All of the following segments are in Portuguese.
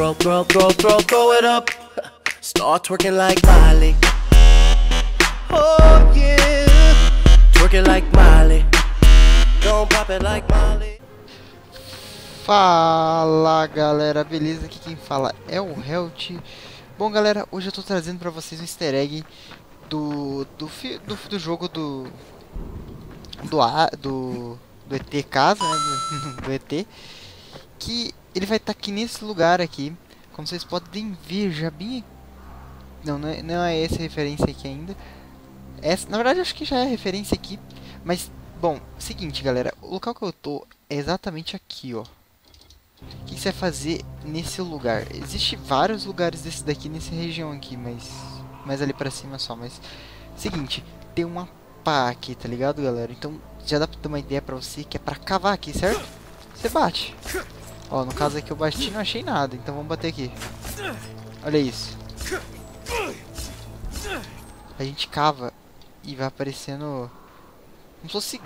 throw, it up. Start twerking like Miley. Oh yeah, like Miley. Don't pop it like Miley. Fala galera, beleza? Aqui quem fala é o Helt. Bom galera, hoje eu tô trazendo pra vocês um easter egg do do, fi, do, do jogo do do, do do ET Casa, né? Do ET que ele vai estar tá aqui nesse lugar aqui, como vocês podem ver, já bem não, não é, não é essa referência aqui ainda. Essa, na verdade, acho que já é referência aqui, mas bom, seguinte, galera, o local que eu tô é exatamente aqui, ó. O que você vai fazer nesse lugar? Existem vários lugares desse daqui nessa região aqui, mas mais ali pra cima só, mas seguinte, tem uma pá aqui, tá ligado, galera? Então já dá pra ter uma ideia pra você que é pra cavar aqui, certo? Você bate. Ó, no caso aqui eu bati não achei nada, então vamos bater aqui. Olha isso. A gente cava e vai aparecendo como se fosse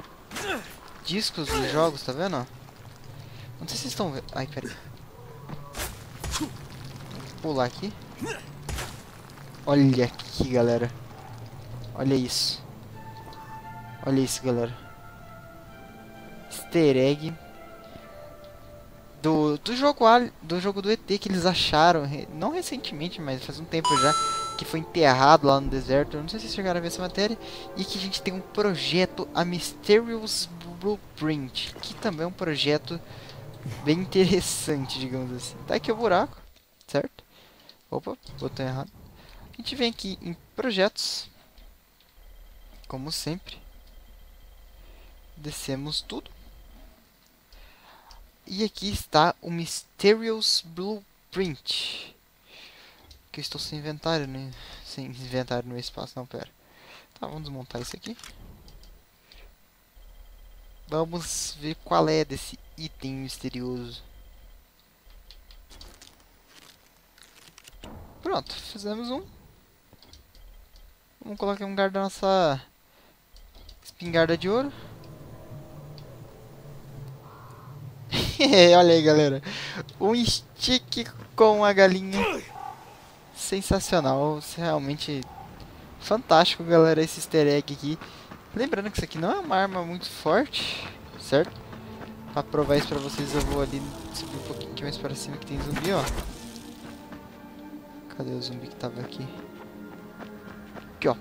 discos dos jogos, tá vendo? Não sei se vocês estão vendo. Ai, peraí. Pular aqui. Olha aqui, galera. Olha isso. Olha isso, galera. Easter egg do, do jogo do jogo do ET que eles acharam, não recentemente, mas faz um tempo já, que foi enterrado lá no deserto. Não sei se vocês chegaram a ver essa matéria. E que a gente tem um projeto, a Mysterious Blueprint, que também é um projeto bem interessante, digamos assim. Tá aqui o buraco, certo? Opa, botão errado. A gente vem aqui em projetos, como sempre. Descemos tudo. E aqui está o Mysterious Blueprint. Que eu estou sem inventário, né? Sem inventário no espaço, não, pera. Tá, vamos desmontar isso aqui. Vamos ver qual é desse item misterioso. Pronto, fizemos um. Vamos colocar um lugar da nossa espingarda de ouro. Olha aí, galera. Um stick com a galinha. Sensacional. Realmente fantástico, galera, esse easter egg aqui. Lembrando que isso aqui não é uma arma muito forte, certo? Pra provar isso pra vocês, eu vou ali subir um pouquinho mais para cima que tem zumbi, ó. Cadê o zumbi que tava aqui? Aqui, ó.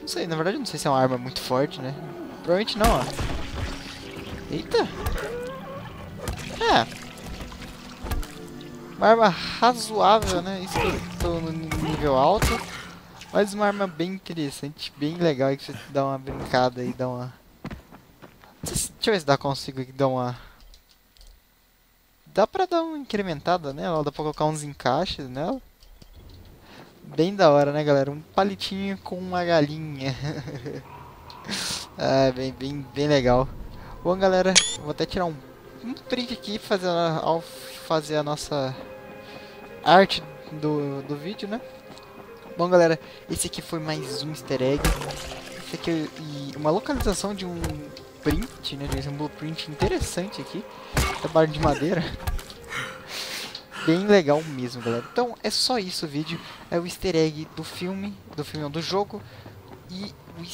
Não sei, na verdade não sei se é uma arma muito forte, né? Provavelmente não, ó. Eita! É. Uma arma razoável, né? Isso que eu tô no nível alto. Mas uma arma bem interessante, bem legal. Que você dá uma brincada e dá uma... Deixa eu ver se dá consigo dar uma... Dá pra dar uma incrementada nela, dá pra colocar uns encaixes nela. Bem da hora, né, galera? Um palitinho com uma galinha. ah, bem, bem, bem legal. Bom, galera, vou até tirar um um print aqui fazer, ao fazer a nossa arte do, do vídeo, né? Bom, galera, esse aqui foi mais um easter egg. Esse aqui e uma localização de um print, né? De um blueprint interessante aqui. Trabalho de madeira. Bem legal mesmo, galera. Então, é só isso o vídeo. É o easter egg do filme, do filme do jogo. E o,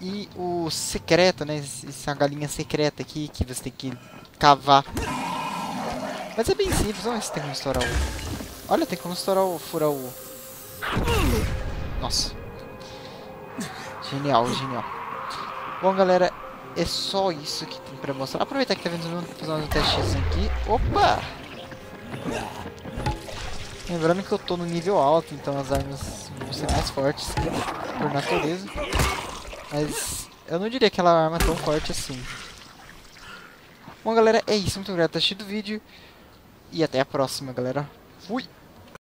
e o secreto, né? Essa galinha secreta aqui que você tem que cavar. Mas é bem simples, vamos ver se tem como estourar o... Olha, tem como estourar o... furar o... Nossa. Genial, genial. Bom, galera, é só isso que tem pra mostrar. Aproveitar que tá vendo, fazer um teste aqui. Opa! Lembrando que eu tô no nível alto, então as armas vão ser mais fortes por natureza. Mas eu não diria que ela é uma arma tão forte assim. Bom, galera, é isso. Muito obrigado por ter assistido o vídeo. E até a próxima, galera. Fui!